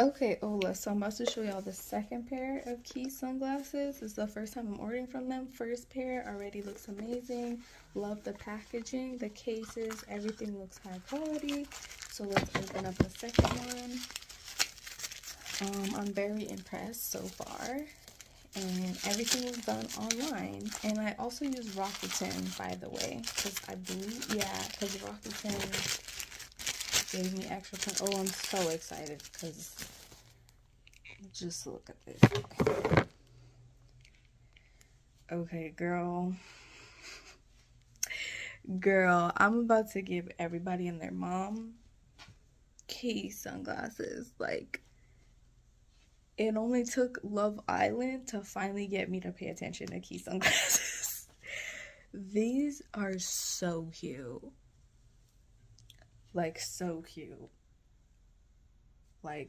Okay, Ola, so I'm about to show y'all the second pair of Quay sunglasses. This is the first time I'm ordering from them. First pair already looks amazing. Love the packaging, the cases, everything looks high quality. So let's open up the second one. Um, I'm very impressed so far. And everything was done online. And I also use Rakuten, by the way. Because I believe, yeah, because Rakuten gave me extra. Oh, I'm so excited because just look at this. Okay, girl. Girl, I'm about to give everybody and their mom Quay sunglasses. Like, it only took Love Island to finally get me to pay attention to Quay sunglasses. These are so cute like so cute. Like